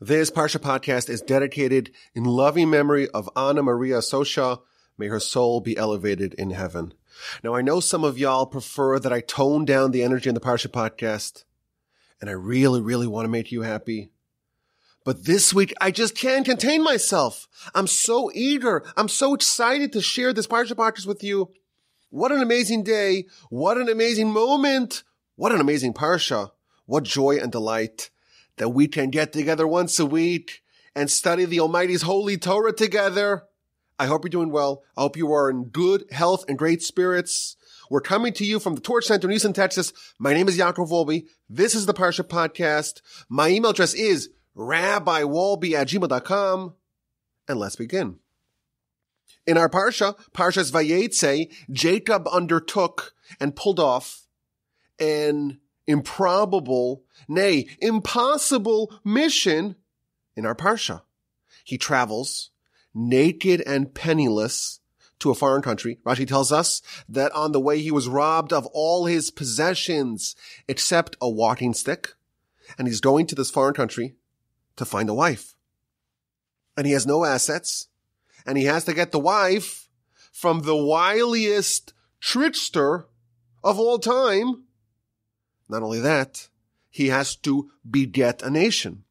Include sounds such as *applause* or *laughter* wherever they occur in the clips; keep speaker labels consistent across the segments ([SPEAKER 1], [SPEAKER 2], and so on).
[SPEAKER 1] This Parsha podcast is dedicated in loving memory of Ana Maria Sochia. May her soul be elevated in heaven. Now, I know some of y'all prefer that I tone down the energy in the Parsha podcast, and I really, really want to make you happy. But this week, I just can't contain myself. I'm so eager. I'm so excited to share this Parsha podcast with you. What an amazing day. What an amazing moment. What an amazing Parsha. What joy and delight that we can get together once a week and study the Almighty's holy Torah together. I hope you're doing well. I hope you are in good health and great spirits. We're coming to you from the Torch Center in Houston, Texas. My name is Yaakov Wolbe. This is the Parsha Podcast. My email address is rabbiwolbe at gmail.com. And let's begin. In our Parsha, Parshas Vayeitzei, Jacob undertook and pulled off an improbable, nay, impossible mission in our Parsha. He travels naked and penniless to a foreign country. Rashi tells us that on the way he was robbed of all his possessions except a walking stick. And he's going to this foreign country to find a wife. And he has no assets. And he has to get the wife from the wiliest trickster of all time, not only that, he has to beget a nation.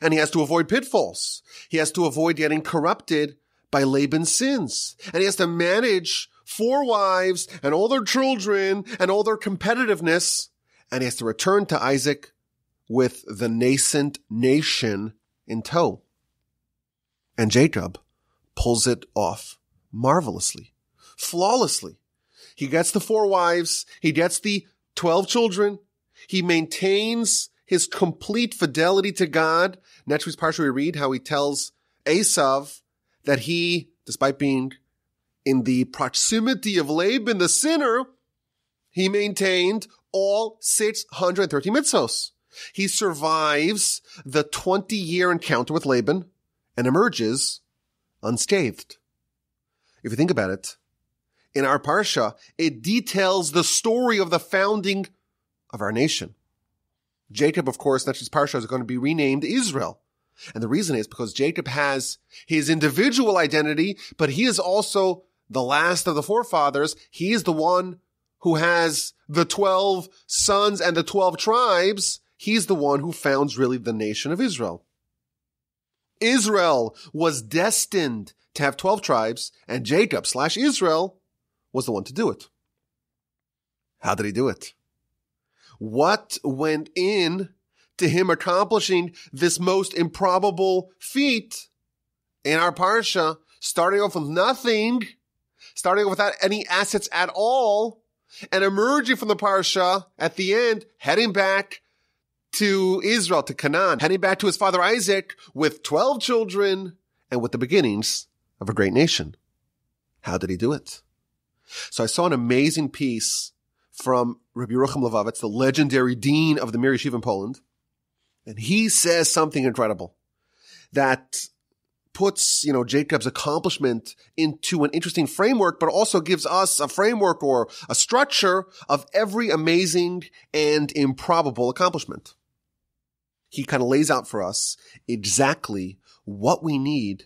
[SPEAKER 1] And he has to avoid pitfalls. He has to avoid getting corrupted by Laban's sins. And he has to manage four wives and all their children and all their competitiveness. And he has to return to Isaac with the nascent nation in tow. And Jacob pulls it off marvelously, flawlessly. He gets the four wives. He gets the 12 children. He maintains his complete fidelity to God. Next week's parsha we read how he tells Esav that he, despite being in the proximity of Laban, the sinner, he maintained all 630 mitzvos. He survives the 20 year encounter with Laban and emerges unscathed. If you think about it, in our Parsha, it details the story of the founding of our nation. Jacob, of course, next Parsha is going to be renamed Israel. And the reason is because Jacob has his individual identity, but he is also the last of the forefathers. He is the one who has the 12 sons and the 12 tribes. He's the one who founds really the nation of Israel. Israel was destined to have 12 tribes and Jacob slash Israel was the one to do it. How did he do it? What went in to him accomplishing this most improbable feat in our parsha, starting off with nothing, starting off without any assets at all, and emerging from the parsha at the end, heading back to Israel, to Canaan, heading back to his father Isaac with 12 children and with the beginnings of a great nation. How did he do it? So I saw an amazing piece from Rabbi Yerucham Levovitz, the legendary dean of the Mir Yeshiva in Poland. And he says something incredible that puts, you know, Jacob's accomplishment into an interesting framework, but also gives us a framework or a structure of every amazing and improbable accomplishment. He kind of lays out for us exactly what we need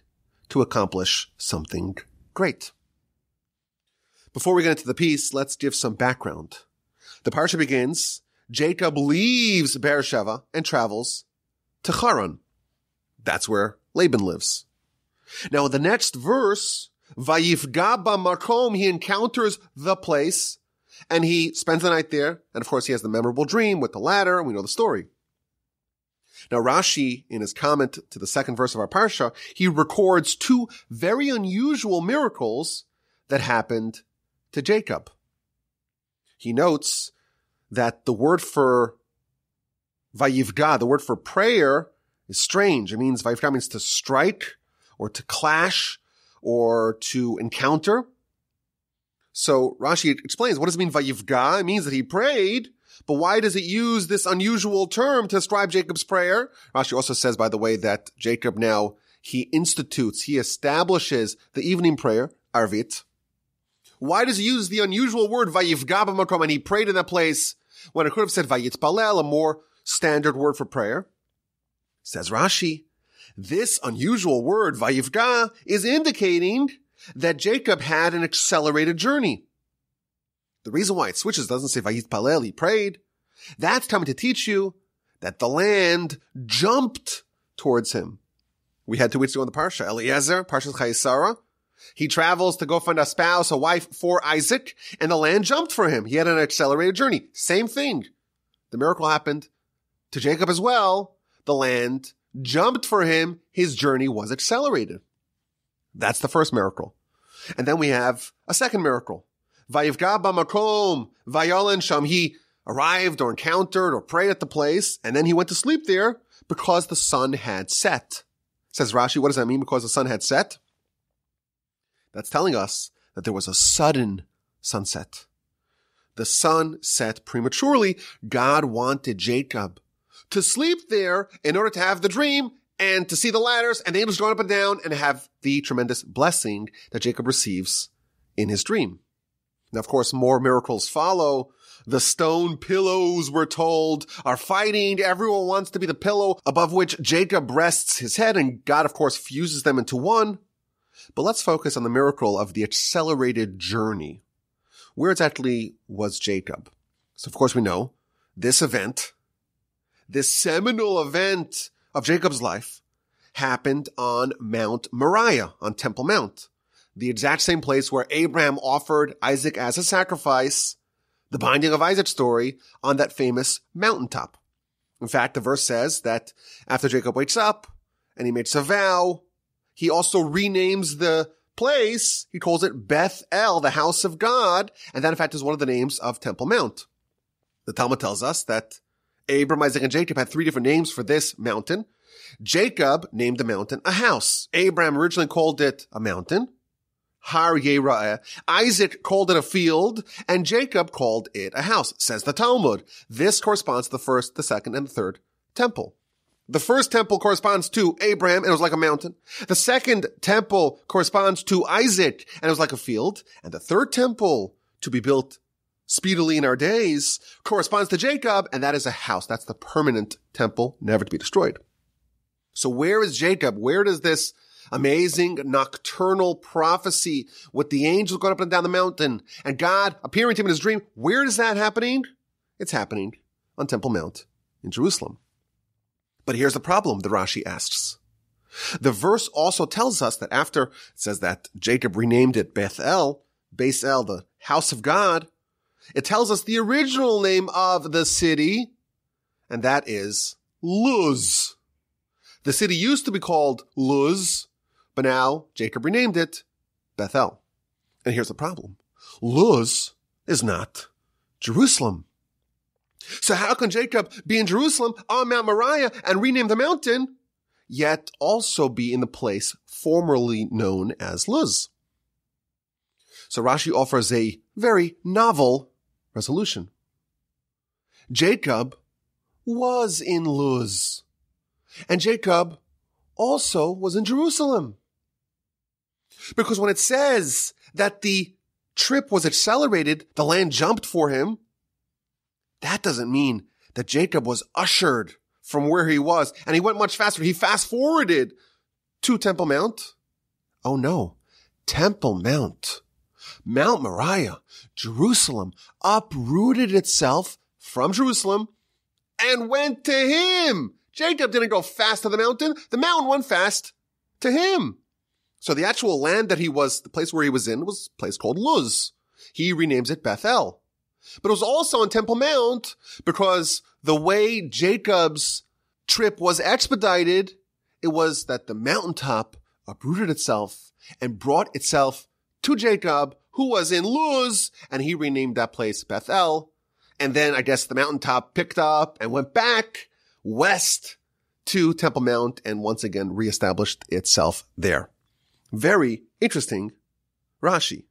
[SPEAKER 1] to accomplish something great. Before we get into the piece, let's give some background. The parsha begins, Jacob leaves Beersheba and travels to Haran. That's where Laban lives. Now, in the next verse, Vayifga Makom, he encounters the place and he spends the night there. And of course, he has the memorable dream with the ladder. And we know the story. Now, Rashi, in his comment to the second verse of our parsha, he records two very unusual miracles that happened to Jacob. He notes that the word for vayifga, the word for prayer, is strange. It means vayifga means to strike or to clash or to encounter. So Rashi explains, what does it mean vayifga? It means that he prayed, but why does it use this unusual term to describe Jacob's prayer? Rashi also says, by the way, that Jacob now, he institutes, he establishes the evening prayer, Arvit, why does he use the unusual word vayifga b'makom and he prayed in that place when it could have said vayitpalel, a more standard word for prayer? Says Rashi, this unusual word, vayifga, is indicating that Jacob had an accelerated journey. The reason why it switches doesn't say vayitpalel, he prayed. That's coming to teach you that the land jumped towards him. We had two weeks ago in the Parsha, Eliezer, Parsha's Chayesara. He travels to go find a spouse, a wife for Isaac, and the land jumped for him. He had an accelerated journey. Same thing. The miracle happened to Jacob as well. The land jumped for him. His journey was accelerated. That's the first miracle. And then we have a second miracle. Vayifga b'makom, vayolen sham. He arrived or encountered or prayed at the place, and then he went to sleep there because the sun had set. Says Rashi, what does that mean because the sun had set? That's telling us that there was a sudden sunset. The sun set prematurely. God wanted Jacob to sleep there in order to have the dream and to see the ladders and the angels going up and down and have the tremendous blessing that Jacob receives in his dream. Now, of course, more miracles follow. The stone pillows, we're told, are fighting. Everyone wants to be the pillow above which Jacob rests his head, and God, of course, fuses them into one. But let's focus on the miracle of the accelerated journey. Where exactly was Jacob? So, of course, we know this event, this seminal event of Jacob's life happened on Mount Moriah, on Temple Mount, the exact same place where Abraham offered Isaac as a sacrifice, the binding of Isaac story on that famous mountaintop. In fact, the verse says that after Jacob wakes up and he makes a vow, he also renames the place. He calls it Beth El, the house of God. And that in fact is one of the names of Temple Mount. The Talmud tells us that Abram, Isaac, and Jacob had three different names for this mountain. Jacob named the mountain a house. Abraham originally called it a mountain. Har Yera'eh. Isaac called it a field, and Jacob called it a house, says the Talmud. This corresponds to the first, the second, and the third temple. The first temple corresponds to Abraham, and it was like a mountain. The second temple corresponds to Isaac, and it was like a field. And the third temple, to be built speedily in our days, corresponds to Jacob, and that is a house. That's the permanent temple, never to be destroyed. So where is Jacob? Where does this amazing nocturnal prophecy with the angels going up and down the mountain and God appearing to him in his dream, where is that happening? It's happening on Temple Mount in Jerusalem. But here's the problem, the Rashi asks. The verse also tells us that after it says that Jacob renamed it Bethel, Bethel, the house of God, it tells us the original name of the city, and that is Luz. The city used to be called Luz, but now Jacob renamed it Bethel. And here's the problem. Luz is not Jerusalem. So how can Jacob be in Jerusalem on Mount Moriah and rename the mountain, yet also be in the place formerly known as Luz? So Rashi offers a very novel resolution. Jacob was in Luz, and Jacob also was in Jerusalem. Because when it says that the trip was accelerated, the land jumped for him, that doesn't mean that Jacob was ushered from where he was and he went much faster. He fast forwarded to Temple Mount. Oh no, Temple Mount, Mount Moriah, Jerusalem uprooted itself from Jerusalem and went to him. Jacob didn't go fast to the mountain. The mountain went fast to him. So the actual land that he was, the place where he was in was a place called Luz. He renames it Bethel. But it was also on Temple Mount because the way Jacob's trip was expedited, it was that the mountaintop uprooted itself and brought itself to Jacob, who was in Luz, and he renamed that place Bethel. And then I guess the mountaintop picked up and went back west to Temple Mount and once again reestablished itself there. Very interesting Rashi.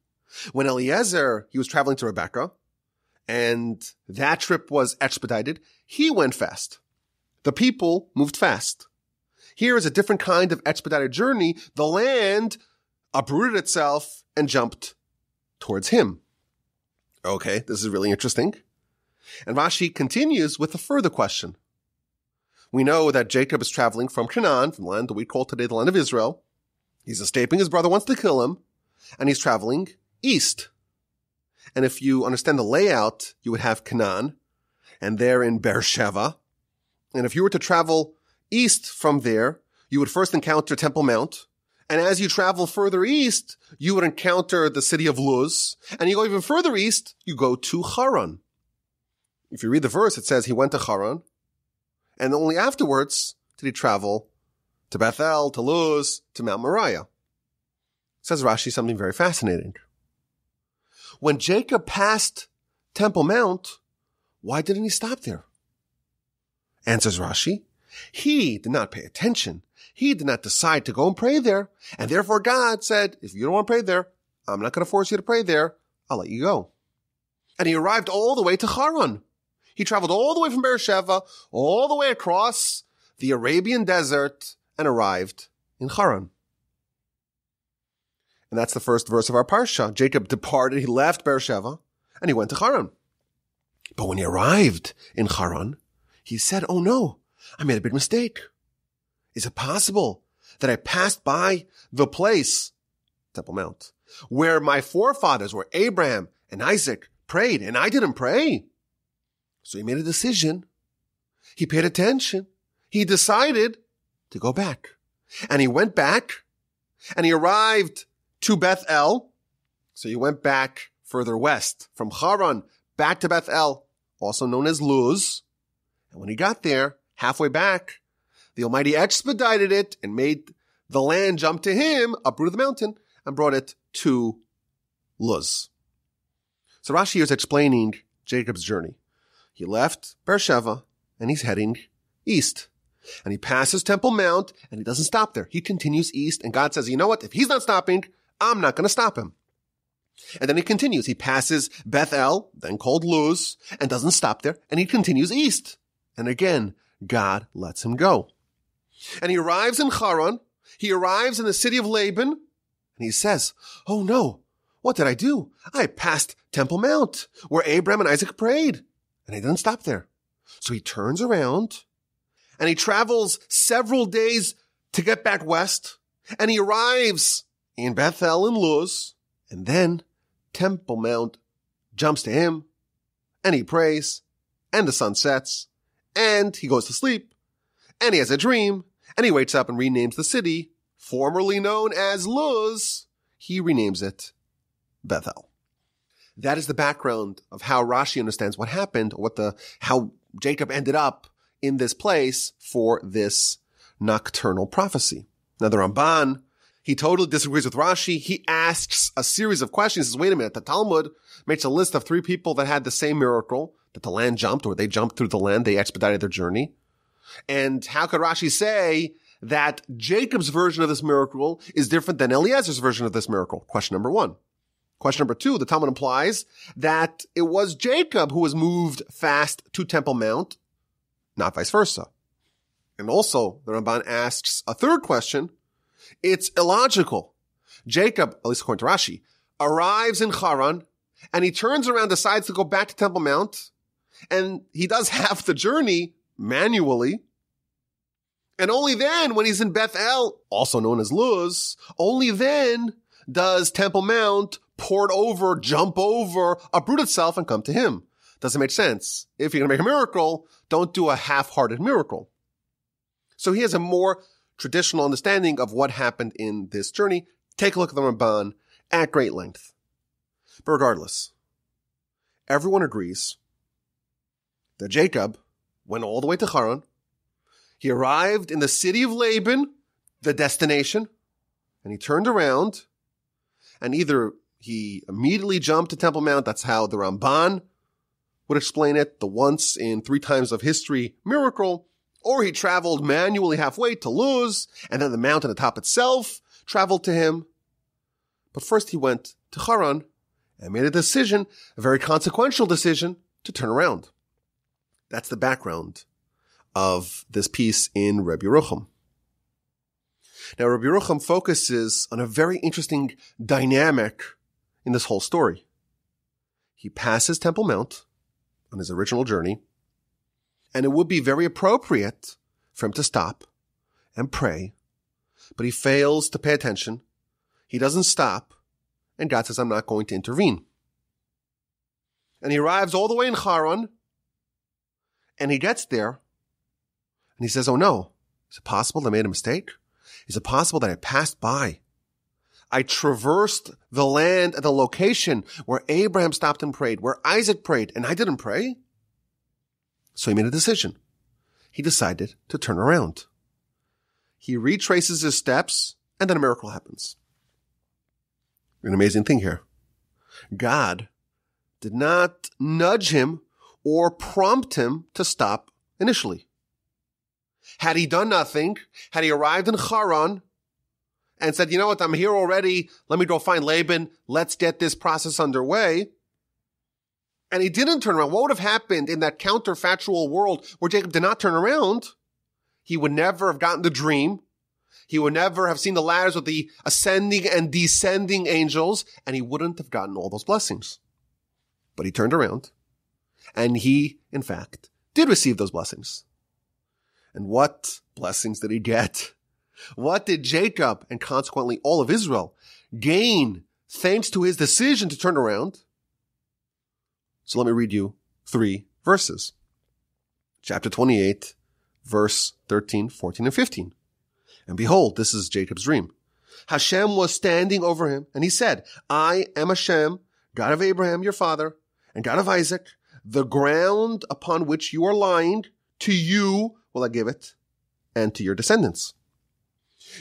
[SPEAKER 1] When Eliezer, he was traveling to Rebecca, and that trip was expedited. He went fast. The people moved fast. Here is a different kind of expedited journey. The land uprooted itself and jumped towards him. Okay, this is really interesting. And Rashi continues with a further question. We know that Jacob is traveling from Canaan, from the land that we call today the land of Israel. He's escaping. His brother wants to kill him, and he's traveling east. And if you understand the layout, you would have Canaan, and there in Beersheba. And if you were to travel east from there, you would first encounter Temple Mount. And as you travel further east, you would encounter the city of Luz. And you go even further east, you go to Haran. If you read the verse, it says he went to Haran. And only afterwards did he travel to Bethel, to Luz, to Mount Moriah. Says Rashi something very fascinating. When Jacob passed Temple Mount, why didn't he stop there? Answers Rashi. He did not pay attention. He did not decide to go and pray there. And therefore God said, if you don't want to pray there, I'm not going to force you to pray there. I'll let you go. And he arrived all the way to Haran. He traveled all the way from Beersheba, all the way across the Arabian desert and arrived in Haran. And that's the first verse of our parsha. Jacob departed, he left Beersheba, and he went to Haran. But when he arrived in Haran, he said, Oh no, I made a big mistake. Is it possible that I passed by the place, Temple Mount, where my forefathers, where Abraham and Isaac prayed, and I didn't pray? So he made a decision. He paid attention. He decided to go back. And he went back and he arrived to Bethel. So he went back further west from Haran back to Bethel, also known as Luz. And when he got there, halfway back, the Almighty expedited it and made the land jump to him, uprooted the mountain, and brought it to Luz. So Rashi is explaining Jacob's journey. He left Beersheba and he's heading east. And he passes Temple Mount and he doesn't stop there. He continues east and God says, you know what? If he's not stopping, I'm not going to stop him. And then he continues. He passes Bethel, then called Luz, and doesn't stop there. And he continues east. And again, God lets him go. And he arrives in Haran. He arrives in the city of Laban. And he says, Oh no, what did I do? I passed Temple Mount, where Abraham and Isaac prayed. And I didn't stop there. So he turns around and he travels several days to get back west. And he arrives in Bethel and Luz. And then Temple Mount jumps to him and he prays and the sun sets and he goes to sleep and he has a dream and he wakes up and renames the city formerly known as Luz. He renames it Bethel. That is the background of how Rashi understands what happened, what the, how Jacob ended up in this place for this nocturnal prophecy. Now the Ramban, he totally disagrees with Rashi. He asks a series of questions. He says, wait a minute, the Talmud makes a list of three people that had the same miracle, that the land jumped or they jumped through the land, they expedited their journey. And how could Rashi say that Jacob's version of this miracle is different than Eliezer's version of this miracle? Question number one. Question number two, the Talmud implies that it was Jacob who was moved fast to Temple Mount, not vice versa. And also, the Ramban asks a third question. It's illogical. Jacob, at least according to Rashi, arrives in Haran and he turns around, decides to go back to Temple Mount and he does *laughs* half the journey manually. And only then, when he's in Bethel, also known as Luz, only then does Temple Mount port over, jump over, uproot itself and come to him. Doesn't make sense. If you're going to make a miracle, don't do a half-hearted miracle. So he has a more traditional understanding of what happened in this journey. Take a look at the Ramban at great length. But regardless, everyone agrees that Jacob went all the way to Haran. He arrived in the city of Laban, the destination, and he turned around and either he immediately jumped to Temple Mount. That's how the Ramban would explain it. The once in three times of history miracle. Or he traveled manually halfway to Luz and then the mountain atop itself traveled to him. But first he went to Haran and made a decision, a very consequential decision to turn around. That's the background of this piece in Rebbe Yerucham. Now, Rabbi Yerucham focuses on a very interesting dynamic in this whole story. He passes Temple Mount on his original journey, and it would be very appropriate for him to stop and pray, but he fails to pay attention. He doesn't stop, and God says, I'm not going to intervene. And he arrives all the way in Haran, and he gets there, and he says, Oh no, is it possible that I made a mistake? Is it possible that I passed by? I traversed the land and the location where Abraham stopped and prayed, where Isaac prayed, and I didn't pray. So he made a decision. He decided to turn around. He retraces his steps, and then a miracle happens. An amazing thing here. God did not nudge him or prompt him to stop initially. Had he done nothing, had he arrived in Haran and said, you know what, I'm here already, let me go find Laban, let's get this process underway, and he didn't turn around, what would have happened in that counterfactual world where Jacob did not turn around? He would never have gotten the dream. He would never have seen the ladders with the ascending and descending angels, and he wouldn't have gotten all those blessings. But he turned around, and he, in fact, did receive those blessings. And what blessings did he get? What did Jacob, and consequently all of Israel, gain thanks to his decision to turn around? So let me read you three verses. Chapter 28, verse 13, 14, and 15. And behold, this is Jacob's dream. Hashem was standing over him, and he said, I am Hashem, God of Abraham, your father, and God of Isaac. The ground upon which you are lying, to you will I give it, and to your descendants.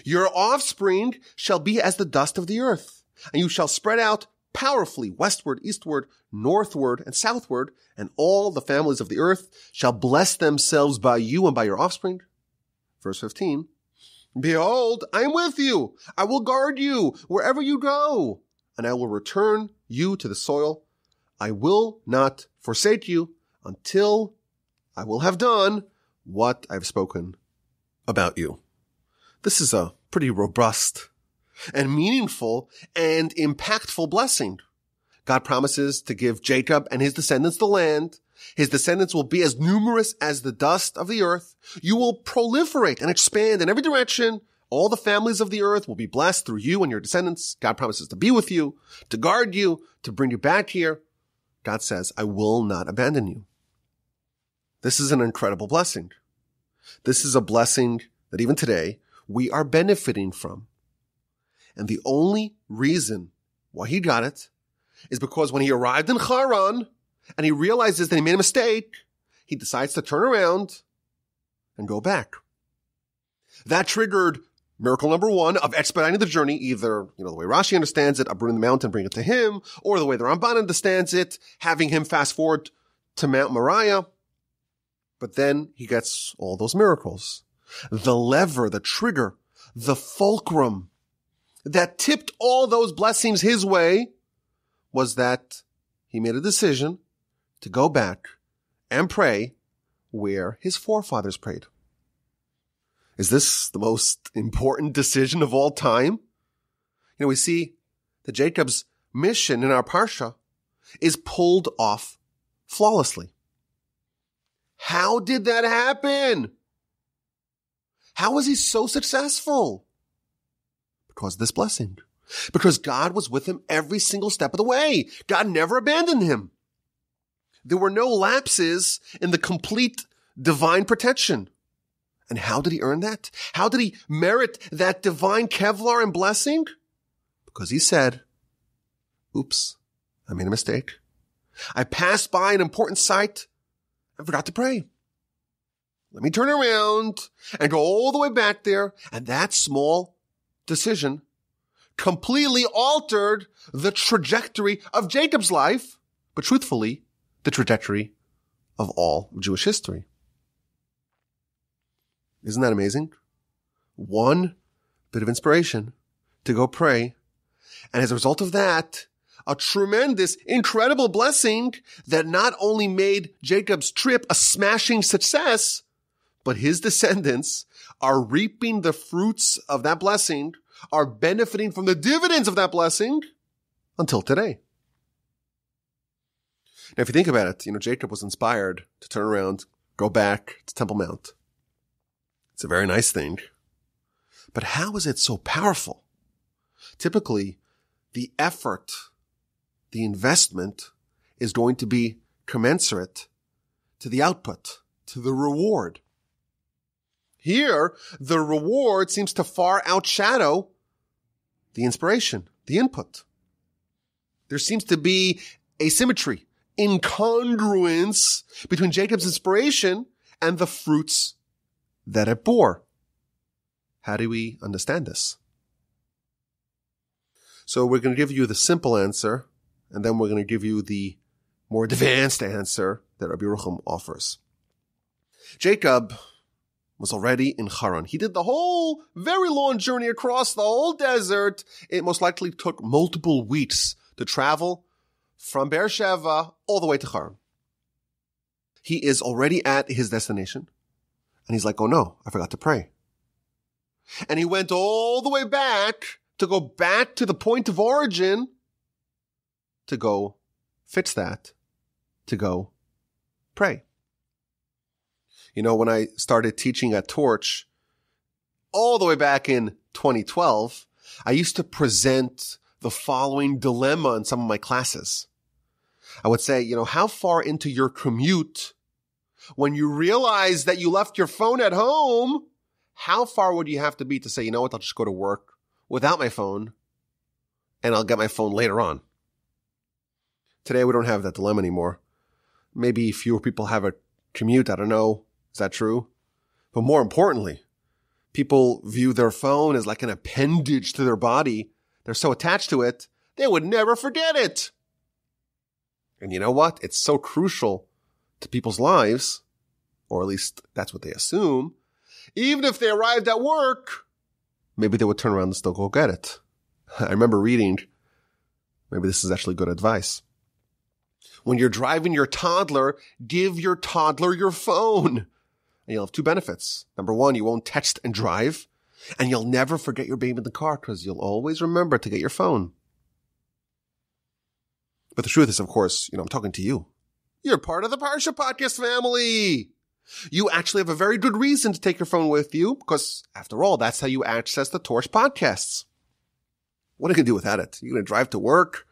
[SPEAKER 1] Your offspring shall be as the dust of the earth, and you shall spread out powerfully westward, eastward, northward, and southward, and all the families of the earth shall bless themselves by you and by your offspring. Verse 15. Behold, I am with you. I will guard you wherever you go, and I will return you to the soil. I will not forsake you until I will have done what I've spoken about you. This is a pretty robust and meaningful and impactful blessing. God promises to give Jacob and his descendants the land. His descendants will be as numerous as the dust of the earth. You will proliferate and expand in every direction. All the families of the earth will be blessed through you and your descendants. God promises to be with you, to guard you, to bring you back here. God says, I will not abandon you. This is an incredible blessing. This is a blessing that even today we are benefiting from. And the only reason why he got it is because when he arrived in Haran and he realizes that he made a mistake, he decides to turn around and go back. That triggered miracle number one of expediting the journey, either, you know, the way Rashi understands it, uprooting the mountain, bring it to him, or the way the Ramban understands it, having him fast forward to Mount Moriah. But then he gets all those miracles. The lever, the trigger, the fulcrum that tipped all those blessings his way was that he made a decision to go back and pray where his forefathers prayed. Is this the most important decision of all time? You know, we see that Jacob's mission in our Parsha is pulled off flawlessly. How did that happen? How was he so successful? Because of this blessing. Because God was with him every single step of the way. God never abandoned him. There were no lapses in the complete divine protection. And how did he earn that? How did he merit that divine Kevlar and blessing? Because he said, oops, I made a mistake. I passed by an important site and forgot to pray. Let me turn around and go all the way back there. And that small decision completely altered the trajectory of Jacob's life, but truthfully, the trajectory of all Jewish history. Isn't that amazing? One bit of inspiration to go pray. And as a result of that, a tremendous, incredible blessing that not only made Jacob's trip a smashing success, but his descendants are reaping the fruits of that blessing are benefiting from the dividends of that blessing until today. Now, if you think about it, you know, Jacob was inspired to turn around, go back to Temple Mount. It's a very nice thing. But how is it so powerful? Typically, the effort, the investment is going to be commensurate to the output, to the reward. Here, the reward seems to far outshadow the inspiration, the input. There seems to be asymmetry, incongruence between Jacob's inspiration and the fruits that it bore. How do we understand this? So we're going to give you the simple answer, and then we're going to give you the more advanced answer that Rabbi Yerucham offers. Jacob was already in Haran. He did the whole very long journey across the whole desert. It most likely took multiple weeks to travel from Beersheba all the way to Haran. He is already at his destination. And he's like, oh no, I forgot to pray. And he went all the way back to go back to the point of origin to go fix that, to go pray. You know, when I started teaching at Torch all the way back in 2012, I used to present the following dilemma in some of my classes. I would say, you know, how far into your commute when you realize that you left your phone at home, how far would you have to be to say, you know what, I'll just go to work without my phone and I'll get my phone later on. Today we don't have that dilemma anymore. Maybe fewer people have a commute. I don't know. Is that true? But more importantly, people view their phone as like an appendage to their body. They're so attached to it, they would never forget it. And you know what? It's so crucial to people's lives, or at least that's what they assume. Even if they arrived at work, maybe they would turn around and still go get it. *laughs* I remember reading, maybe this is actually good advice. When you're driving your toddler, give your toddler your phone. And you'll have two benefits. Number one, you won't text and drive, and you'll never forget your baby in the car because you'll always remember to get your phone. But the truth is, of course, you know, I'm talking to you. You're part of the Parsha Podcast family. You actually have a very good reason to take your phone with you because, after all, that's how you access the Torch podcasts. What are you going to do without it? You're going to drive to work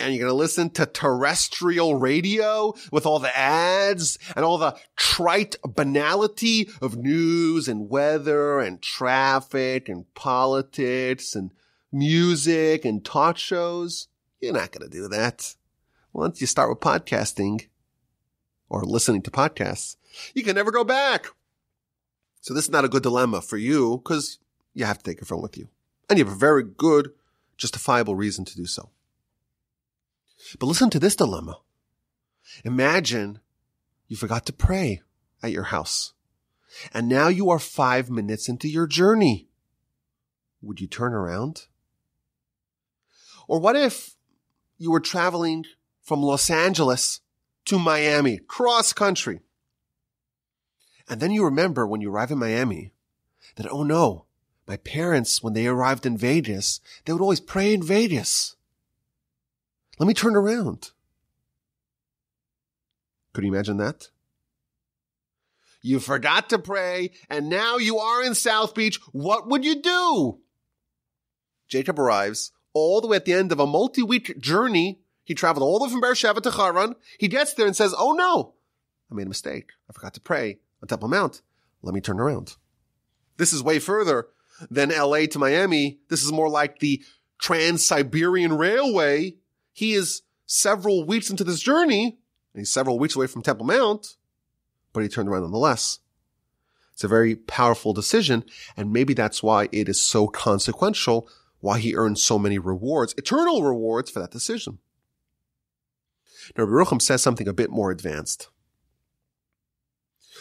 [SPEAKER 1] and you're going to listen to terrestrial radio with all the ads and all the trite banality of news and weather and traffic and politics and music and talk shows. You're not going to do that. Once you start with podcasting, or listening to podcasts, you can never go back. So this is not a good dilemma for you because you have to take your phone with you. And you have a very good, justifiable reason to do so. But listen to this dilemma. Imagine you forgot to pray at your house and now you are five minutes into your journey. Would you turn around? Or what if you were traveling from Los Angeles to Miami, cross country. And then you remember when you arrive in Miami that, oh no, my parents, when they arrived in Vegas, they would always pray in Vegas. Let me turn around. Could you imagine that? You forgot to pray and now you are in South Beach. What would you do? Jacob arrives all the way at the end of a multi-week journey he traveled all the way from Beersheba to Haran. He gets there and says, Oh no, I made a mistake. I forgot to pray on Temple Mount. Let me turn around. This is way further than LA to Miami. This is more like the Trans-Siberian Railway. He is several weeks into this journey, and he's several weeks away from Temple Mount, but he turned around nonetheless. It's a very powerful decision, and maybe that's why it is so consequential, why he earned so many rewards, eternal rewards for that decision. Now, Yerucham says something a bit more advanced.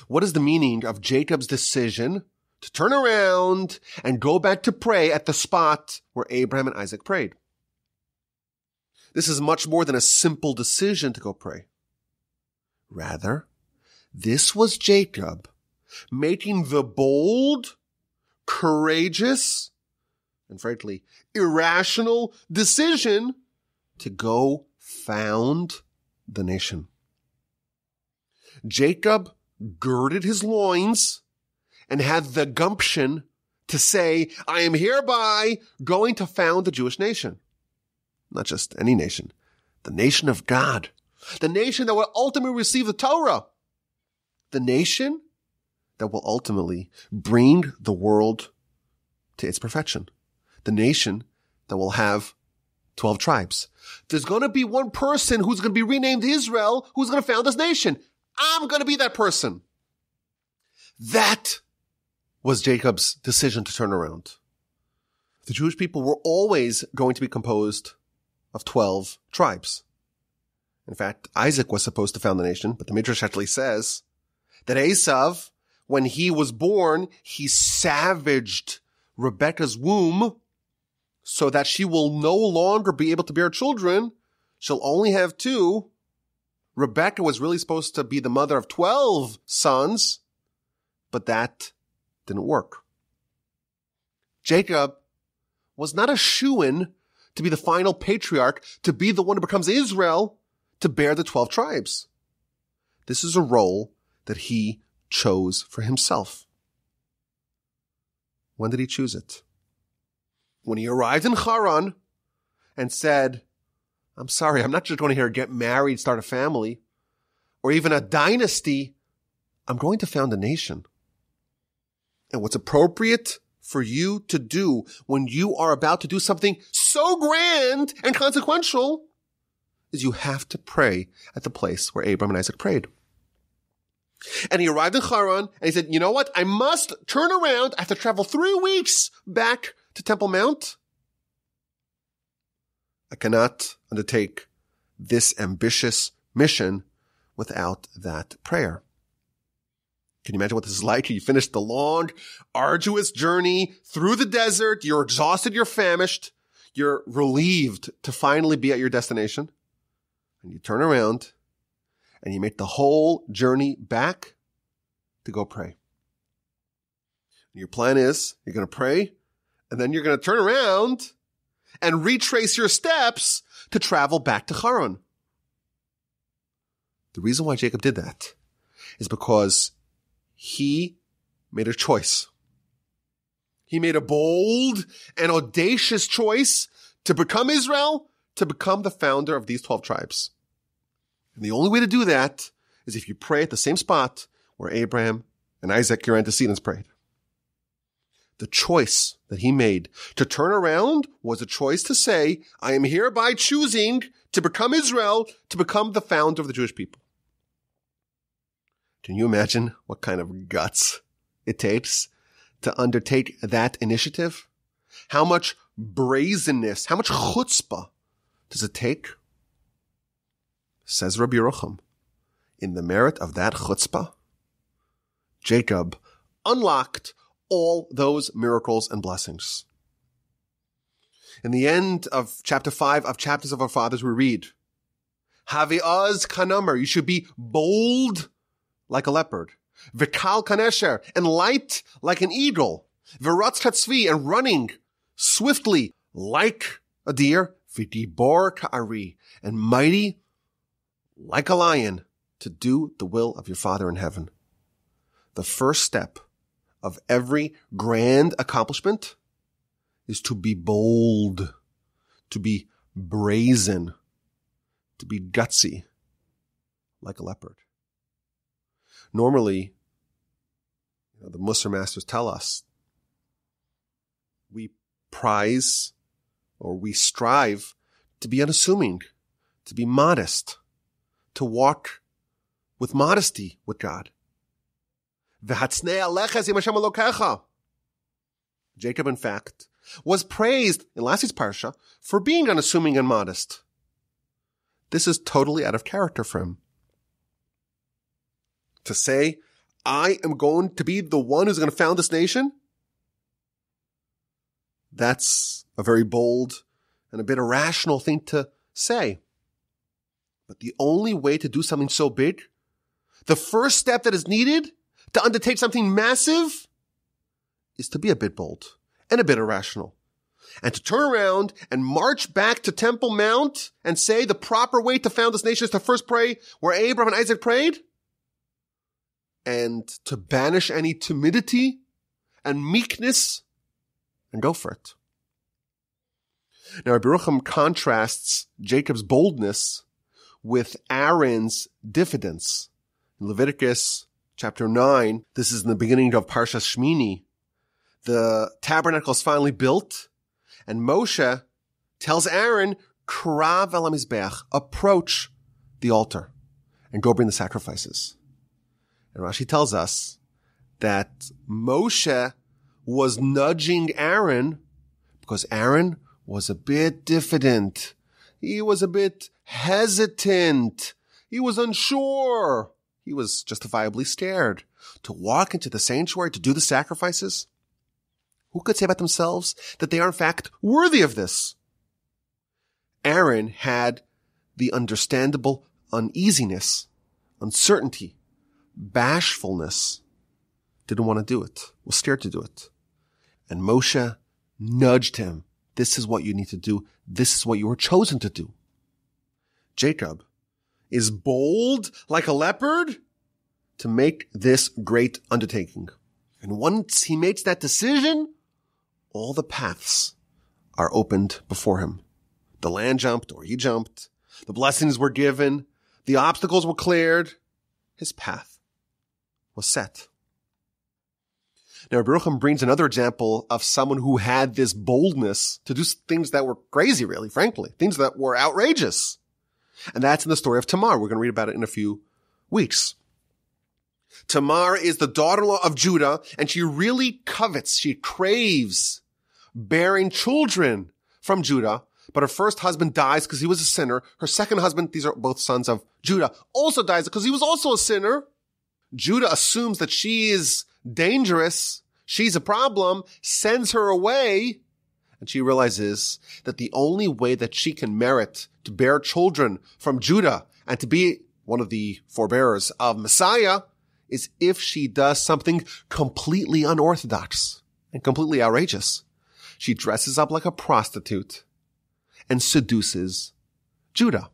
[SPEAKER 1] What is the meaning of Jacob's decision to turn around and go back to pray at the spot where Abraham and Isaac prayed? This is much more than a simple decision to go pray. Rather, this was Jacob making the bold, courageous, and frankly, irrational decision to go found the nation. Jacob girded his loins and had the gumption to say, I am hereby going to found the Jewish nation. Not just any nation, the nation of God, the nation that will ultimately receive the Torah, the nation that will ultimately bring the world to its perfection, the nation that will have 12 tribes. There's going to be one person who's going to be renamed Israel who's going to found this nation. I'm going to be that person. That was Jacob's decision to turn around. The Jewish people were always going to be composed of 12 tribes. In fact, Isaac was supposed to found the nation, but the Midrash actually says that Esav, when he was born, he savaged Rebekah's womb so that she will no longer be able to bear children. She'll only have two. Rebekah was really supposed to be the mother of 12 sons, but that didn't work. Jacob was not a shoo-in to be the final patriarch, to be the one who becomes Israel, to bear the 12 tribes. This is a role that he chose for himself. When did he choose it? When he arrived in Haran and said, I'm sorry, I'm not just going to here get married, start a family, or even a dynasty. I'm going to found a nation. And what's appropriate for you to do when you are about to do something so grand and consequential is you have to pray at the place where Abraham and Isaac prayed. And he arrived in Haran and he said, you know what? I must turn around. I have to travel three weeks back to Temple Mount. I cannot undertake this ambitious mission without that prayer. Can you imagine what this is like? You finished the long, arduous journey through the desert. You're exhausted. You're famished. You're relieved to finally be at your destination. And you turn around and you make the whole journey back to go pray. And your plan is you're going to pray and then you're going to turn around and retrace your steps to travel back to Haran. The reason why Jacob did that is because he made a choice. He made a bold and audacious choice to become Israel, to become the founder of these 12 tribes. And the only way to do that is if you pray at the same spot where Abraham and Isaac, your antecedents, prayed. The choice that he made to turn around was a choice to say, I am hereby choosing to become Israel, to become the founder of the Jewish people. Can you imagine what kind of guts it takes to undertake that initiative? How much brazenness, how much chutzpah does it take? Says Rabbi Yerucham, in the merit of that chutzpah, Jacob unlocked all those miracles and blessings. In the end of chapter five of Chapters of Our Fathers, we read, Havi'az kanamer, you should be bold like a leopard. Vikal kanesher, and light like an eagle. Viratz katzvi, and running swiftly like a deer. Vigibor ka'ari, and mighty like a lion to do the will of your Father in heaven. The first step of every grand accomplishment is to be bold, to be brazen, to be gutsy like a leopard. Normally, you know, the Mussar masters tell us we prize or we strive to be unassuming, to be modest, to walk with modesty with God. Jacob, in fact, was praised in last week's parsha for being unassuming and modest. This is totally out of character for him to say, I am going to be the one who's going to found this nation? That's a very bold and a bit irrational thing to say. But the only way to do something so big, the first step that is needed to undertake something massive is to be a bit bold and a bit irrational. And to turn around and march back to Temple Mount and say the proper way to found this nation is to first pray where Abraham and Isaac prayed and to banish any timidity and meekness and go for it. Now, Rabbi Rucham contrasts Jacob's boldness with Aaron's diffidence. In Leviticus chapter 9, this is in the beginning of Parshas Shmini. The tabernacle is finally built, and Moshe tells Aaron, Krav el approach the altar and go bring the sacrifices. And Rashi tells us that Moshe was nudging Aaron because Aaron was a bit diffident. He was a bit hesitant. He was unsure. He was justifiably scared to walk into the sanctuary to do the sacrifices. Who could say about themselves that they are in fact worthy of this? Aaron had the understandable uneasiness, uncertainty, bashfulness, didn't want to do it, was scared to do it. And Moshe nudged him. This is what you need to do. This is what you were chosen to do. Jacob is bold like a leopard to make this great undertaking. And once he makes that decision, all the paths are opened before him. The land jumped or he jumped. The blessings were given. The obstacles were cleared. His path was set. Now, Baruchim brings another example of someone who had this boldness to do things that were crazy, really, frankly, things that were outrageous. And that's in the story of Tamar. We're going to read about it in a few weeks. Tamar is the daughter-in-law of Judah, and she really covets, she craves bearing children from Judah. But her first husband dies because he was a sinner. Her second husband, these are both sons of Judah, also dies because he was also a sinner. Judah assumes that she is dangerous. She's a problem, sends her away. And she realizes that the only way that she can merit to bear children from Judah and to be one of the forebearers of Messiah is if she does something completely unorthodox and completely outrageous. She dresses up like a prostitute and seduces Judah.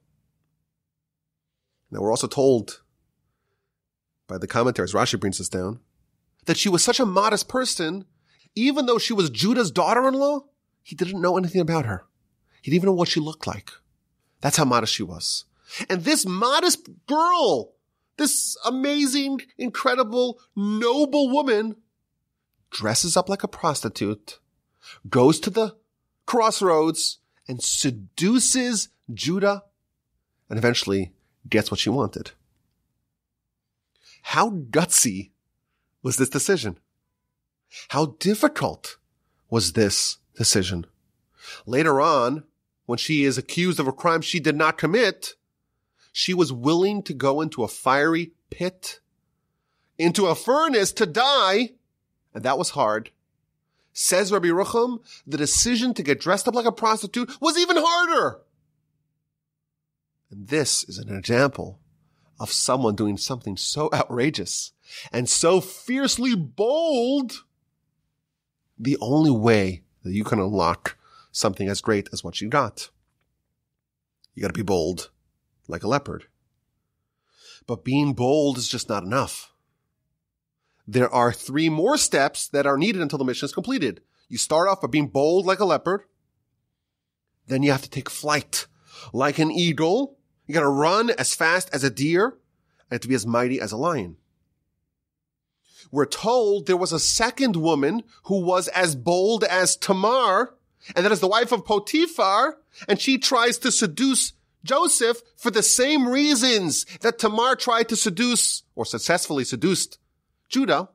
[SPEAKER 1] Now we're also told by the commentaries, Rashi brings this down, that she was such a modest person, even though she was Judah's daughter-in-law, he didn't know anything about her. He didn't even know what she looked like. That's how modest she was. And this modest girl, this amazing, incredible, noble woman dresses up like a prostitute, goes to the crossroads and seduces Judah and eventually gets what she wanted. How gutsy was this decision? How difficult was this decision? Later on, when she is accused of a crime she did not commit, she was willing to go into a fiery pit, into a furnace to die, and that was hard. Says Rabbi Yerucham, the decision to get dressed up like a prostitute was even harder. And this is an example of someone doing something so *laughs* outrageous and so fiercely bold. The only way that you can unlock something as great as what you got. You gotta be bold, like a leopard. But being bold is just not enough. There are three more steps that are needed until the mission is completed. You start off by being bold like a leopard. Then you have to take flight like an eagle. You gotta run as fast as a deer and to be as mighty as a lion. We're told there was a second woman who was as bold as Tamar, and that is the wife of Potiphar, and she tries to seduce Joseph for the same reasons that Tamar tried to seduce or successfully seduced Judah,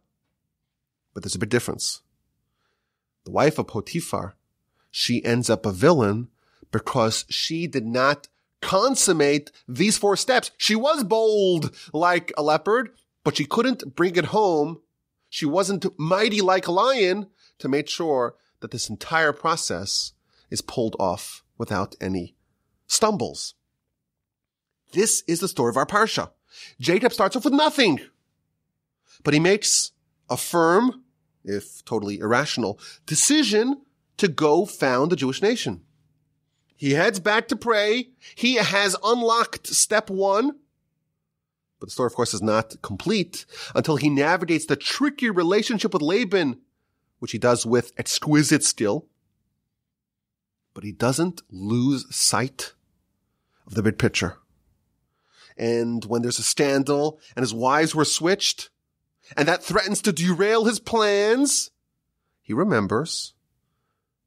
[SPEAKER 1] but there's a big difference. The wife of Potiphar, she ends up a villain because she did not consummate these four steps. She was bold like a leopard, but she couldn't bring it home. She wasn't mighty like a lion to make sure that this entire process is pulled off without any stumbles. This is the story of our parsha. Jacob starts off with nothing. But he makes a firm, if totally irrational, decision to go found the Jewish nation. He heads back to pray. He has unlocked step one But the story, of course, is not complete until he navigates the tricky relationship with Laban, which he does with exquisite skill. But he doesn't lose sight of the big picture. And when there's a scandal and his wives were switched and that threatens to derail his plans, he remembers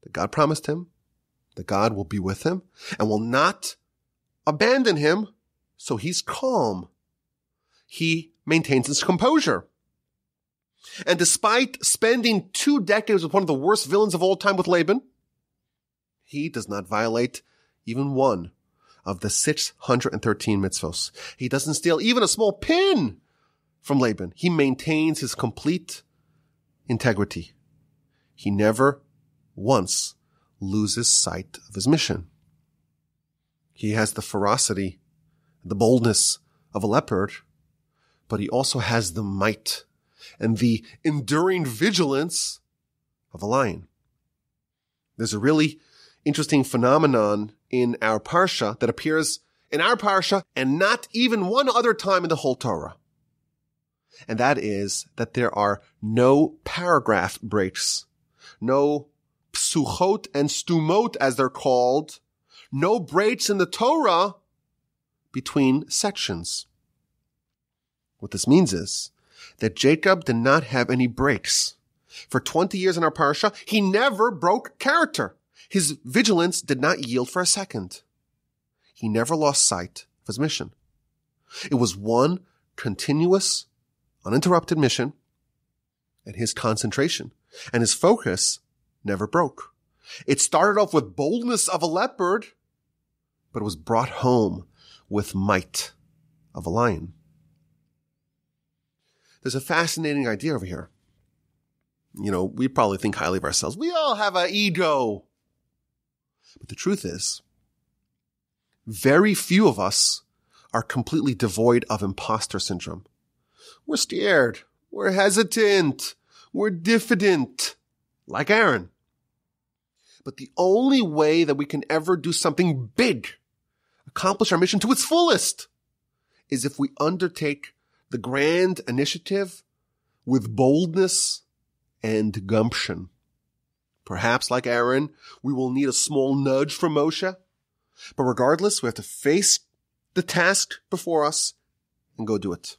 [SPEAKER 1] that God promised him that God will be with him and will not abandon him. So he's calm. He maintains his composure. And despite spending two decades with one of the worst villains of all time with Laban, he does not violate even one of the 613 mitzvos. He doesn't steal even a small pin from Laban. He maintains his complete integrity. He never once loses sight of his mission. He has the ferocity, the boldness of a leopard, but he also has the might and the enduring vigilance of a lion. There's a really interesting phenomenon in our parsha that appears in our parsha and not even one other time in the whole Torah. And that is that there are no paragraph breaks, no psuchot and stumot as they're called, no breaks in the Torah between sections. What this means is that Jacob did not have any breaks. For 20 years in our parsha, he never broke character. His vigilance did not yield for a second. He never lost sight of his mission. It was one continuous, uninterrupted mission, and his concentration and his focus never broke. It started off with boldness of a leopard, but was brought home with might of a lion. There's a fascinating idea over here. You know, we probably think highly of ourselves. We all have an ego. But the truth is, very few of us are completely devoid of imposter syndrome. We're scared. We're hesitant. We're diffident. Like Aaron. But the only way that we can ever do something big, accomplish our mission to its fullest, is if we undertake the grand initiative with boldness and gumption. Perhaps like Aaron, we will need a small nudge from Moshe. But regardless, we have to face the task before us and go do it.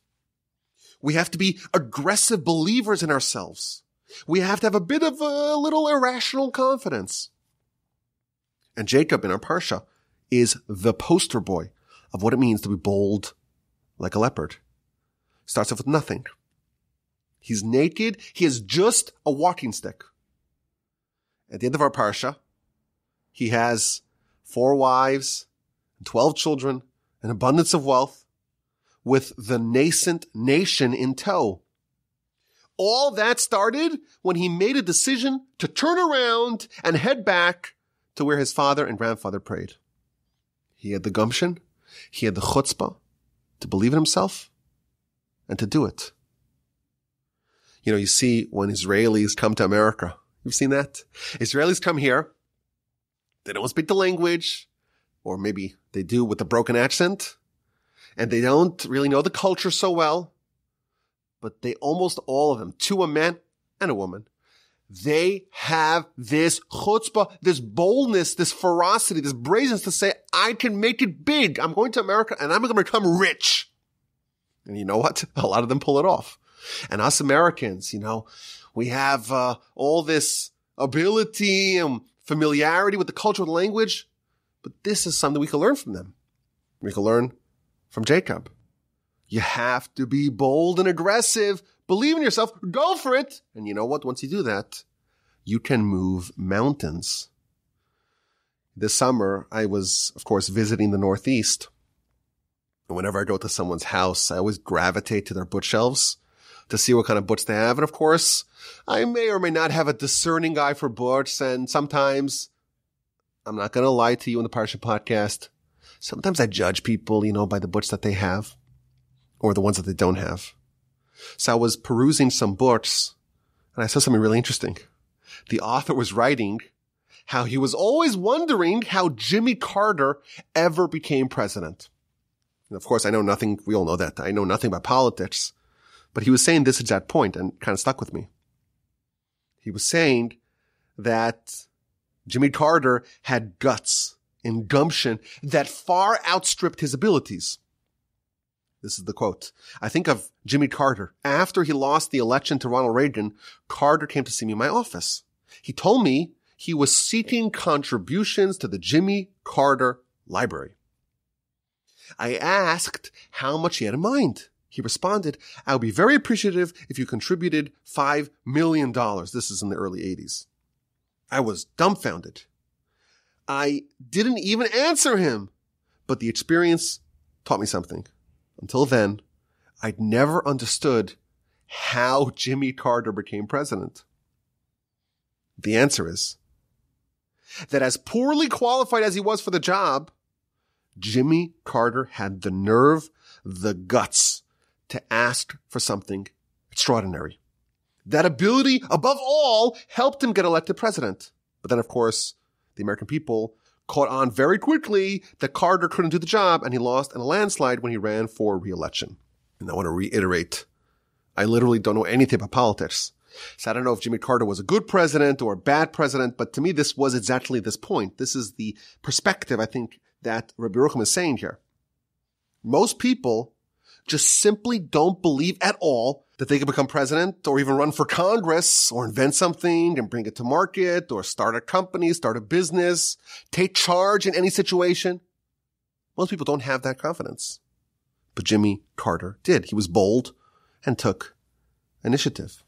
[SPEAKER 1] We have to be aggressive believers in ourselves. We have to have a bit of a little irrational confidence. And Jacob in our Parsha is the poster boy of what it means to be bold like a leopard. Starts off with nothing. He's naked. He has just a walking stick. At the end of our Parsha, he has four wives, 12 children, an abundance of wealth, with the nascent nation in tow. All that started when he made a decision to turn around and head back to where his father and grandfather prayed. He had the gumption, he had the chutzpah to believe in himself and to do it. You know, you see when Israelis come to America, you've seen that? Israelis come here, they don't speak the language, or maybe they do with a broken accent, and they don't really know the culture so well, but they almost all of them, to a man and a woman, they have this chutzpah, this boldness, this ferocity, this brazenness to say, I can make it big. I'm going to America and I'm going to become rich. And you know what? *laughs* A lot of them pull it off. And us Americans, you know, we have uh, all this ability and familiarity with the culture the language, but this is something we can learn from them. We can learn from Jacob. You have to be bold and aggressive Believe in yourself. Go for it. And you know what? Once you do that, you can move mountains. This summer, I was, of course, visiting the Northeast. And whenever I go to someone's house, I always gravitate to their bookshelves to see what kind of books they have. And of course, I may or may not have a discerning eye for books. And sometimes, I'm not going to lie to you in the Parsha podcast. Sometimes I judge people, you know, by the books that they have or the ones that they don't have. So I was perusing some books and I saw something really interesting. The author was writing how he was always wondering how Jimmy Carter ever became president. And of course, I know nothing. We all know that. I know nothing about politics, but he was saying this exact point and kind of stuck with me. He was saying that Jimmy Carter had guts and gumption that far outstripped his abilities. This is the quote. I think of Jimmy Carter. After he lost the election to Ronald Reagan, Carter came to see me in my office. He told me he was seeking contributions to the Jimmy Carter Library. I asked how much he had in mind. He responded, I would be very appreciative if you contributed $5 million. This is in the early 80s. I was dumbfounded. I didn't even answer him, but the experience taught me something. Until then, I'd never understood how Jimmy Carter became president. The answer is that as poorly qualified as he was for the job, Jimmy Carter had the nerve, the guts to ask for something extraordinary. That ability, above all, helped him get elected president. But then, of course, the American people caught on very quickly that Carter couldn't do the job and he lost in a landslide when he ran for re-election. And I want to reiterate, I literally don't know anything about politics. So I don't know if Jimmy Carter was a good president or a bad president, but to me, this was exactly this point. This is the perspective I think that Rabbi Yerucham is saying here. Most people just simply don't believe at all that they could become president or even run for Congress or invent something and bring it to market or start a company, start a business, take charge in any situation. Most people don't have that confidence. But Jimmy Carter did. He was bold and took initiative.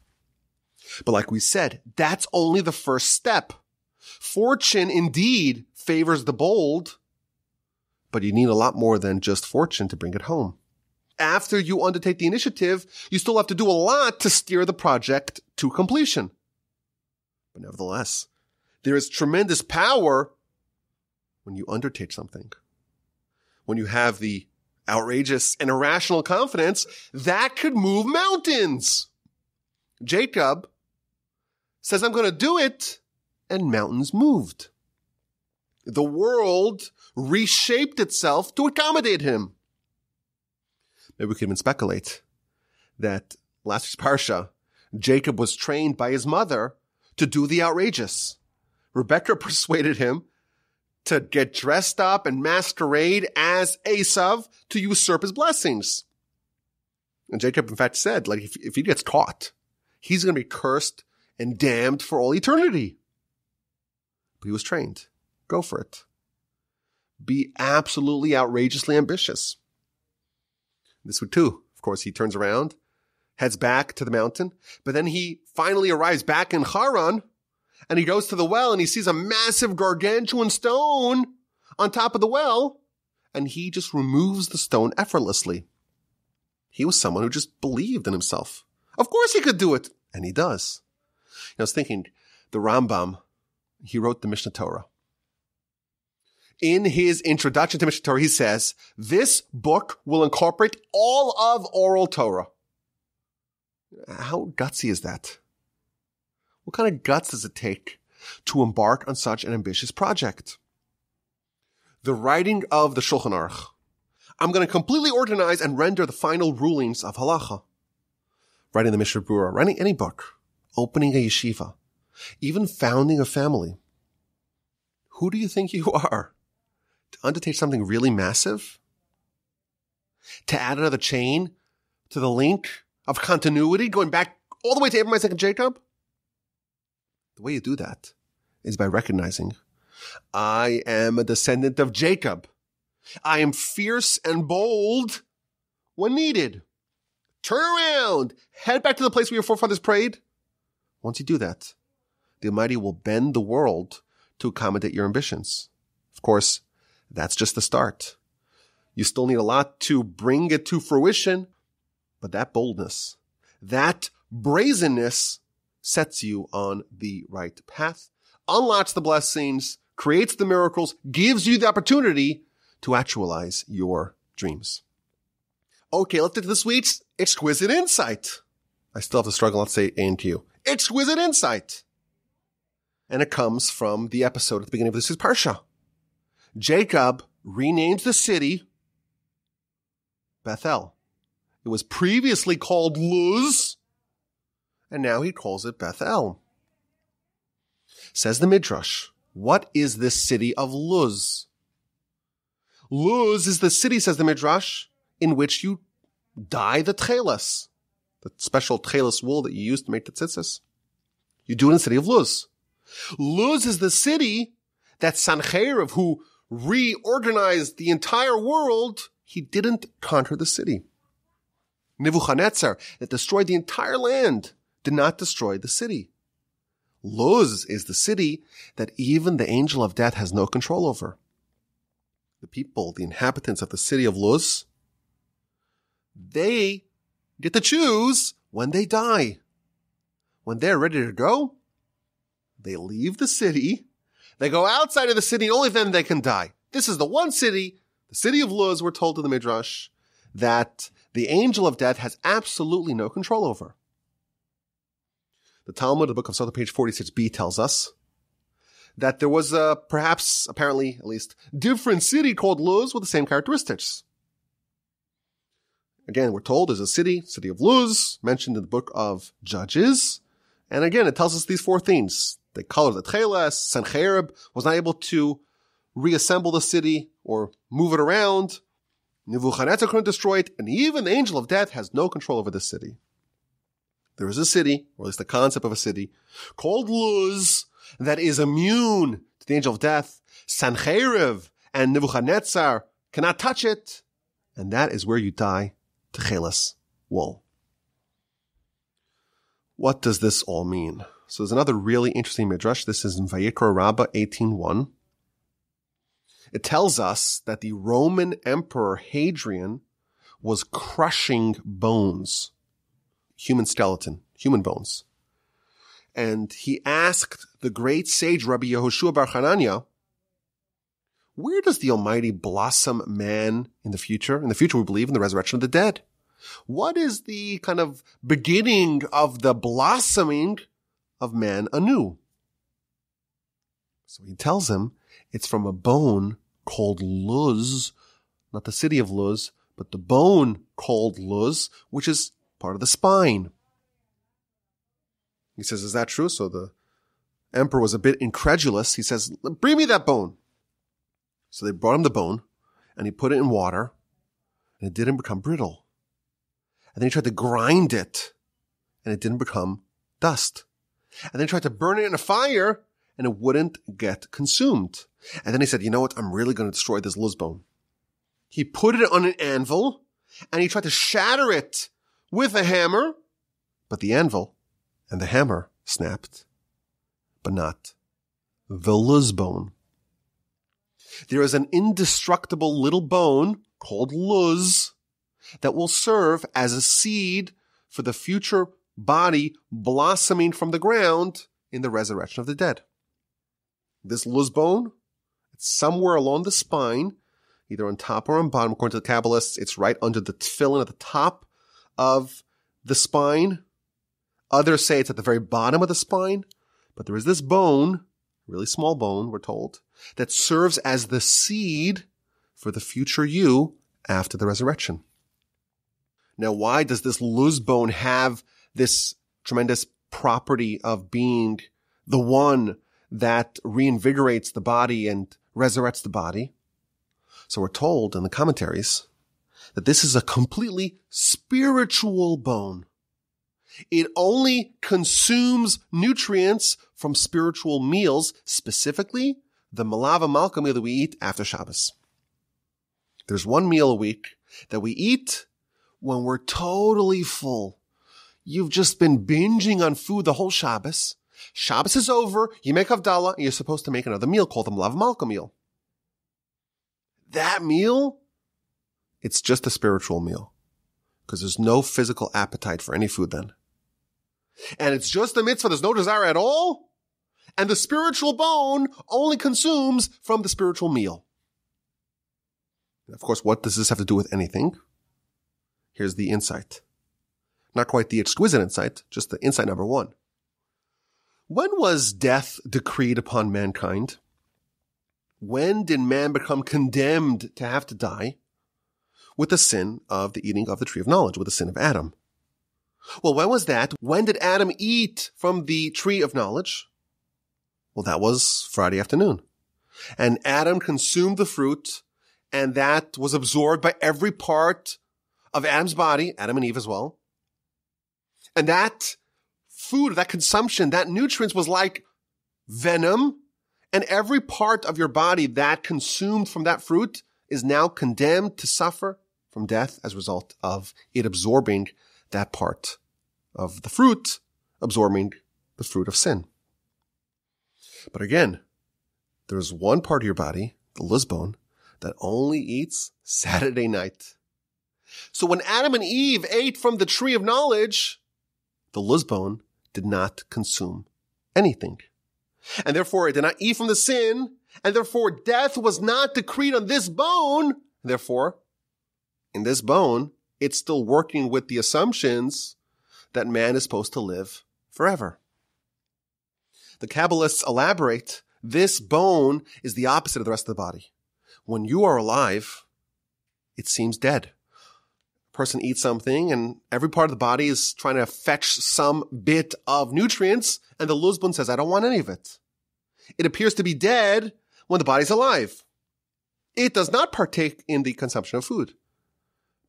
[SPEAKER 1] But like we said, that's only the first step. Fortune indeed favors the bold, but you need a lot more than just fortune to bring it home after you undertake the initiative, you still have to do a lot to steer the project to completion. But nevertheless, there is tremendous power when you undertake something. When you have the outrageous and irrational confidence that could move mountains. Jacob says, I'm going to do it. And mountains moved. The world reshaped itself to accommodate him maybe we could even speculate that last week's parsha, Jacob was trained by his mother to do the outrageous. Rebecca *laughs* persuaded him to get dressed up and masquerade as Esav to usurp his blessings. And Jacob, in fact, said, like, if, if he gets caught, he's going to be cursed and damned for all eternity. But he was trained. Go for it. Be absolutely outrageously ambitious. This would too. Of course, he turns around, heads back to the mountain, but then he finally arrives back in Haran and he goes to the well and he sees a massive gargantuan stone on top of the well and he just removes the stone effortlessly. He was someone who just believed in himself. Of course he could do it. And he does. I was thinking, the Rambam, he wrote the Mishnah Torah in his introduction to Mishnah Torah, he says, this book will incorporate all of oral Torah. How gutsy is that? What kind of guts does it take to embark on such an ambitious project? The writing of the Shulchan Aruch. I'm going to completely organize and render the final rulings of halacha. Writing the Mishnah Berurah, writing any book, opening a yeshiva, even founding a family. Who do you think you *laughs* are? To undertake something really massive? To add another chain to the link of continuity going back all the way to Abraham, Isaac, and Jacob? The way you do that is by recognizing I am a descendant of Jacob. I am fierce and bold when needed. Turn around, head back to the place where your forefathers prayed. Once you do that, the Almighty will bend the world to accommodate your ambitions. Of course, that's just the start. You still need a lot to bring it to fruition, but that boldness, that brazenness sets you on the right path, unlocks the blessings, creates the miracles, gives you the opportunity to actualize your dreams. Okay, let's get to this week's exquisite insight. I still have to struggle not to say and to you. Exquisite insight. And it comes from the episode at the beginning of this is Parsha. Jacob renames the city Bethel. It was previously called Luz, and now he calls it Bethel. Says the Midrash, what is this city of Luz? Luz is the city, says the Midrash, in which you dye the tchelas, the special tchelas wool that you use to make the tzitzis. You do it in the city of Luz. Luz is the city that Sancheiriv, who reorganized the entire world, he didn't conquer the city. Nebuchadnezzar, that destroyed the entire land, did not destroy the city. Luz is the city that even the angel of death has no control over. The people, the inhabitants of the city of Luz, they get to choose when they die. When they're ready to go, they leave the city. They go outside of the city. Only then they can die. This is the one city, the city of Luz, we're told in the Midrash, that the angel of death has absolutely no control over. The Talmud, the book of Sotah, page 46b, tells us that there was a, perhaps, apparently, at least, different city called Luz with the same characteristics. Again, we're told there's a city, city of Luz, mentioned in the book of Judges. And again, it tells us these four things. They colored the Tcheles, Sancherib was not able to reassemble the city or move it around. Nebuchadnezzar couldn't destroy it, and even the angel of death has no control over the city. There is a city, or at least the concept of a city, called Luz, that is immune to the angel of death. Sancherib and Nebuchadnezzar cannot touch it, and that is where you dye Tcheles, wool. What does this all mean? So there's another really interesting midrash. This is in Vayikra Rabbah 18.1. It tells us that the Roman Emperor Hadrian was crushing bones, human skeleton, human bones. And he asked the great sage Rabbi Yehoshua Bar Hanania, where does the Almighty blossom man in the future? In the future, we believe in the resurrection of the dead. What is the kind of beginning of the blossoming of man anew? So he tells him it's from a bone called Luz, not the city of Luz, but the bone called Luz, which is part of the spine. He says, is that true? So the emperor was a bit incredulous. He says, bring me that bone. So they brought him the bone and he put it in water and it didn't become brittle. And then he tried to grind it and it didn't become dust. And then he tried to burn it in a fire and it wouldn't get consumed. And then he said, you know what? I'm really going to destroy this Luz bone. He put it on an anvil and he tried to shatter it with a hammer, but the anvil and the hammer snapped, but not the Luz bone. There is an indestructible little bone called Luz that will serve as a seed for the future body blossoming from the ground in the resurrection of the dead. This Luz bone, it's somewhere along the spine, either on top or on bottom. According to the Kabbalists, it's right under the tefillin at the top of the spine. Others say it's at the very bottom of the spine, but there is this bone, really small bone, we're told, that serves as the seed for the future you after the resurrection. Now, why does this Luz bone have this tremendous property of being the one that reinvigorates the body and resurrects the body? So we're told in the commentaries that this is a completely spiritual bone. It only consumes nutrients from spiritual meals, specifically the melava malka meal that we eat after Shabbos. There's one meal a week that we eat when we're totally full. You've just been binging on food the whole Shabbos. Shabbos is over. You make Havdalah and you're supposed to make another meal called the Malav Malka meal. That meal, it's just a spiritual meal because there's no physical appetite for any food then. And it's just a mitzvah. There's no desire at all. And the spiritual bone only consumes from the spiritual meal. And of course, what does this have to do with anything? Here's the insight. Not quite the exquisite insight, just the insight number one. When was death decreed upon mankind? When did man become condemned to have to die? with the sin of the eating of the tree of knowledge, with the sin of Adam. Well, when was that? When did Adam eat from the tree of knowledge? Well, that was Friday afternoon. And Adam consumed the fruit and that was absorbed by every part of Adam's body, Adam and Eve as well. And that food, that consumption, that nutrients was like venom and every part of your body that consumed from that fruit is now condemned to suffer from death as a result of it absorbing that part of the fruit, absorbing the fruit of sin. But again, there's one part of your body, the luz bone, that only eats Saturday night. So when Adam and Eve ate from the tree of knowledge, the luz bone did not consume anything. And therefore it did not eat from the sin, and therefore death was not decreed on this bone. Therefore, in this bone, it's still working with the assumptions that man is supposed to live forever. The Kabbalists elaborate, this bone is the opposite of the rest of the body. When you are alive, it seems dead. Person eats something and every part of the body is trying to fetch some bit of nutrients and the luz bone says, I don't want any of it. It appears to be dead when the body's alive. It does not partake in the consumption of food.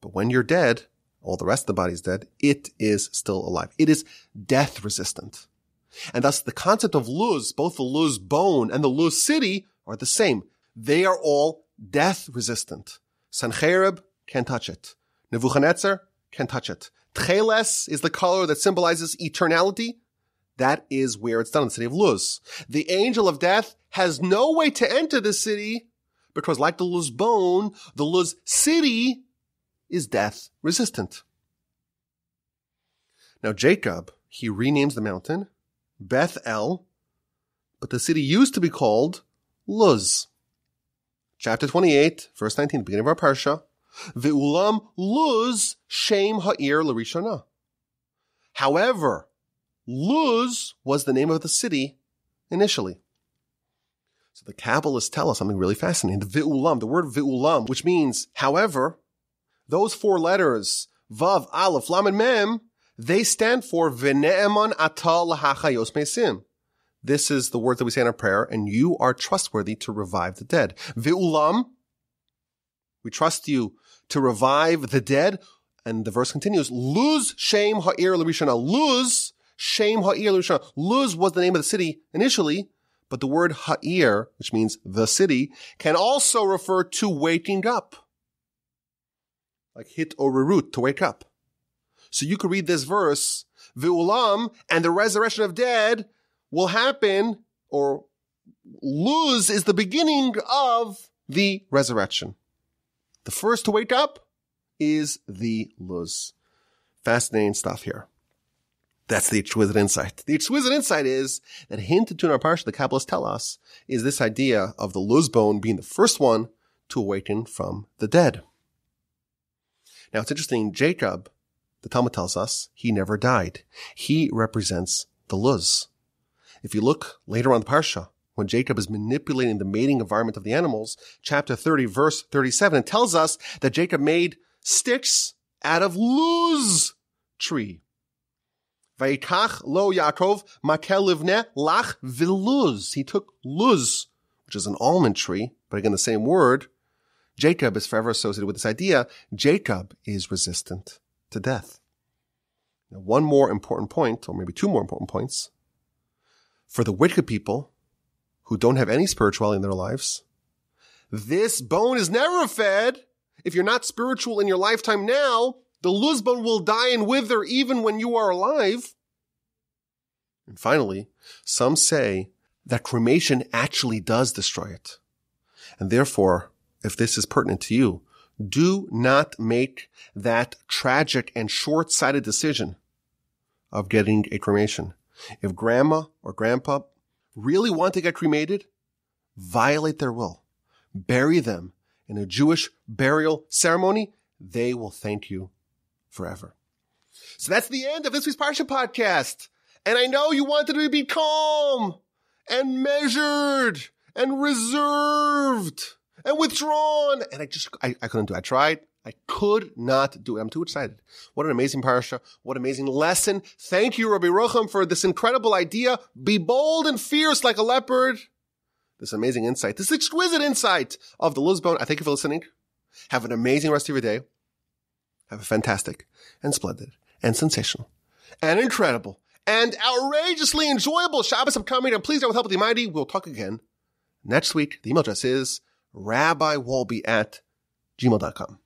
[SPEAKER 1] But when you're dead, all the rest of the body is dead, it is still alive. It is death resistant. And thus the concept of luz, both the luz bone and the luz city are the same. They are all death resistant. Sancherib can't touch it. Nebuchadnezzar can't touch it. Tcheles is the color that symbolizes eternality. That is where it's done in the city of Luz. The angel of death has no way to enter the city because like the Luz bone, the Luz city is death resistant. Now Jacob, he renames the mountain Beth El, but the city used to be called Luz. Chapter 28, verse 19, beginning of our parsha. Ve'ulam Luz Shem Ha'ir Larishana. However, Luz was the name of the city initially. So the Kabbalists tell us something really fascinating. The Ve'ulam, the word Ve'ulam, which means, however, those four letters, Vav, Aleph, Lam, and Mem, they stand for V'ne'eman Atal Lahachayos Mesim. This is the word that we say in our prayer, and you are trustworthy to revive the dead. Ve'ulam, we trust you to revive the dead. And the verse continues, Luz Shem Ha'ir L'Rishana. Luz Shem Ha'ir L'Rishana. Luz was the name of the city initially, but the word Ha'ir, which means the city, can also refer to waking up like hitorerut to wake up. So you could read this verse, Vi'ulam, and the resurrection of dead will happen, or luz is the beginning of the resurrection. The first to wake up is the luz. Fascinating stuff here. That's the exquisite insight. The exquisite insight is that hinted to in our parsha, the Kabbalists tell us, is this idea of the luz bone being the first one to awaken from the dead. Now it's interesting, Jacob, the Talmud tells us, he never died. He represents the Luz. If you look later on the Parsha, when Jacob is manipulating the mating environment of the animals, chapter 30, verse 37, it tells us that Jacob made sticks out of luz tree. Vayikach lo Yaakov makel lach viluz. He took luz, which is an almond tree, but again the same word, Jacob is forever associated with this idea. Jacob is resistant to death. Now, one more important point, or maybe two more important points. For the wicked people who don't have any spirituality in their lives, this bone is never fed. If you're not spiritual in your lifetime now, the luz bone will die and wither even when you are alive. And finally, some say that cremation actually does destroy it. And therefore, if this is pertinent to you, do not make that tragic and short-sighted decision of getting a cremation. If grandma or grandpa really want to get cremated, violate their will. Bury them in a Jewish burial ceremony. They will thank you forever. So that's the end of this week's Parsha podcast. And I know you wanted to be calm and measured and reserved and withdrawn. And I just, I, I couldn't do it. I tried. I could not do it. I'm too excited. What an amazing parsha. What an amazing lesson. Thank you, Rabbi Yerucham, for this incredible idea. Be bold and fierce like a leopard. This amazing insight, this exquisite insight of the Luz bone. I thank you for listening. Have an amazing rest of your day. Have a fantastic and splendid and sensational and incredible and outrageously enjoyable Shabbos upcoming. And please, with help of the Almighty, we'll talk again next week. The email address is rabbiwolbe at gmail.com.